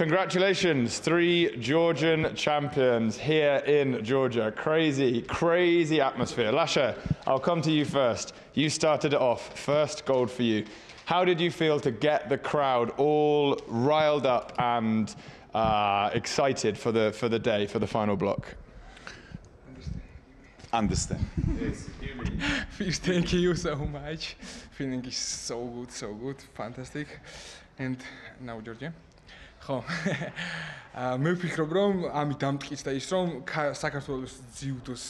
Congratulations, three Georgian champions here in Georgia. Crazy, crazy atmosphere. Lasha, I'll come to you first. You started it off, first gold for you. How did you feel to get the crowd all riled up and uh, excited for the, for the day, for the final block? understand. First, thank you so much. Feeling is so good, so good, fantastic. And now Georgia. ხო. მე ვფიქრობ რომ ამით დამტკიცდა ის რომ საქართველოს ძიუდოს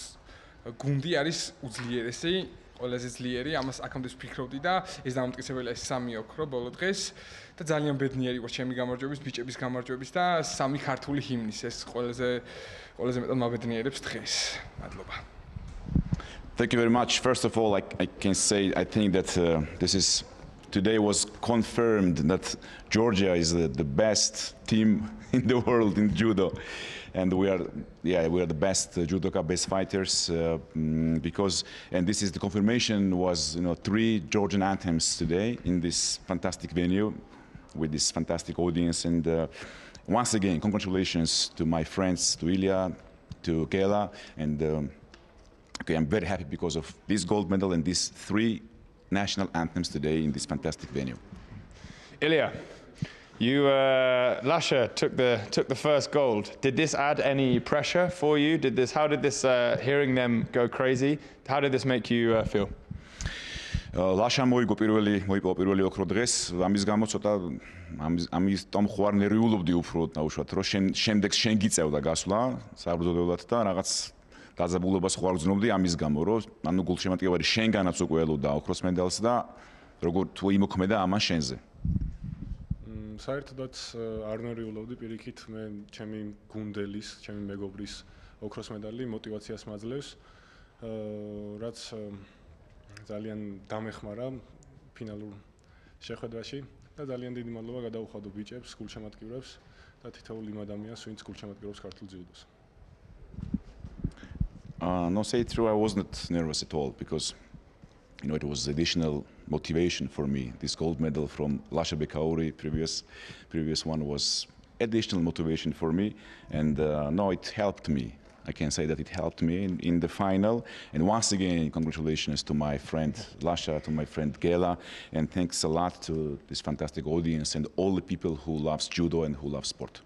გუნდი არის უძლიერესი ყველაზე ძლიერი ამას აქამდე ვფიქრობდი და ეს დამტკიცებელია ეს სამი ოქრო ბოლო დღეს და ძალიან ბედნიერი ვარ ჩემი გამარჯვების ბიჭების გამარჯვების და სამი ქართული ჰიმნის ეს ყველაზე ყველაზე მეტად მაბედნიერებს დღეს. მადლობა. Thank you very much. First of all, I, I can say I think that uh, this is today was confirmed that Georgia is the, the, best team in the world in judo, and we are yeah we are the best uh, judoka best fighters uh, mm, because and this is the confirmation was you know three Georgian anthems today in this fantastic venue with this fantastic audience and. Uh, once again, congratulations to my friends, to Ilia, to Gela, and um, Okay, I'm very happy because of this gold medal and these three national anthems today in this fantastic venue. Ilya, you uh, Lasher took the took the first gold. Did this add any pressure for you? Did this? How did this uh, hearing them go crazy? How did this make you uh, feel? Uh, ლაშა მოიგო პირველი მოიპო პირველი ოქრო დღეს ამის გამო ცოტა ამის ამის თომ ხوار ნერვიულობდი უფრო ნაუშოთ რომ შემდეგ შენ გიწევდა გასვლა საბრძოლველად და რაღაც დაძაბულებას ხო არ გძნობდი ამის გამო, რომ ანუ გულშემატკივარი შენგანაც უკვე ელოდა ოქროს მედალს და როგორ თუ იმოქმედა ამან შენზე. საერთოდაც არ ნერვიულობდი პირიქით მე ჩემი გუნდელის, ჩემი მეგობრის ოქროს მედალი мотиваციას მაძლევს. რაც ძალიან დამეხმარა ფინალურ შეხვედრაში და ძალიან დიდი მადლობა გადაუხადო ბიჭებს, გულშემატკივრებს და თითოეულ იმ ადამიანს, ვინც გულშემატკივრობს ქართულ ძიუდოს. Uh, no, say true, I wasn't nervous at all because, you know, it was additional motivation for me. This gold medal from Lasha Bekauri, previous, previous one was additional motivation for me. And uh, no, it helped me. I can say that it helped me in, in, the final. And once again, congratulations to my friend Lasha, to my friend Gela, and thanks a lot to this fantastic audience and all the people who loves judo and who love sport.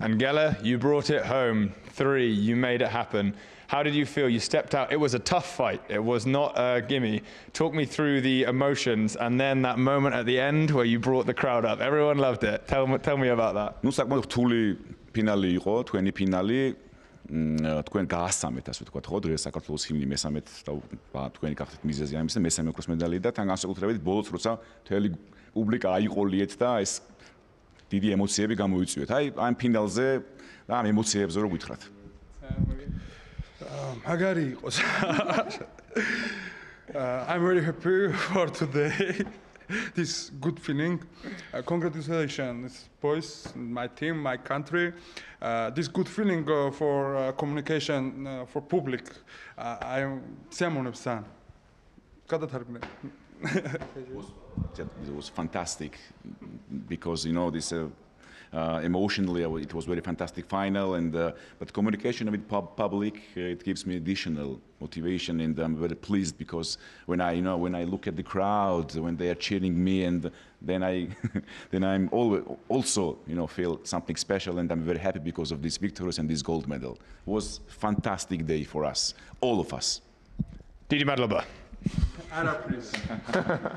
And Gela, you brought it home. Three, you made it happen. How did you feel? You stepped out. It was a tough fight. It was not a gimme. Talk me through the emotions and then that moment at the end where you brought the crowd up. Everyone loved it. Tell me, tell me about that. ნუ საკმაოდ რთული ფინალი იყო, თქვენი ფინალი. თქვენ გაასამეთ ასე ვთქვათ ხო დღეს საქართველოს ჰიმნი მესამეთ და თქვენი გახდით მიზეზი ამის და მესამე ოქროს მედალი და თან განსაკუთრებით ბოლოს როცა მთელი პუბლიკა აიყოლიეთ და ეს დიდი ემოციები გამოიწვიეთ. აი ამ ფინალზე და ამ ემოციებზე რო გითხრათ. მაგარი იყოს. I'm very happy for today. this good feeling. Uh, congratulations, boys, my team, my country. Uh, this good feeling uh, for uh, communication uh, for public. Uh, I am Simon It was fantastic because, you know, this uh, uh, emotionally uh, it was very fantastic final and uh, but communication with pub public uh, it gives me additional motivation and I'm very pleased because when I you know when I look at the crowd when they are cheering me and then I then I'm always also you know feel something special and I'm very happy because of these victories and this gold medal. It was fantastic day for us all of us. Didi Madlaba Anna, please.